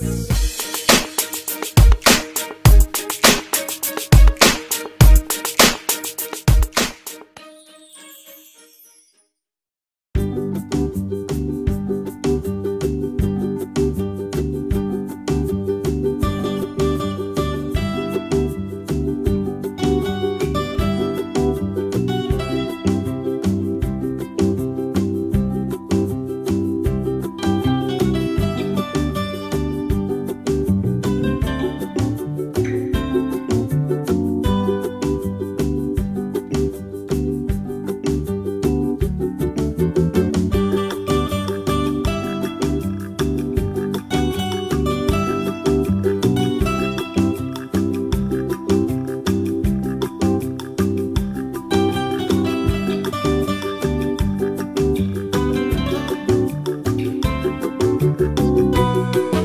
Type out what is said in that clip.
Yes. Música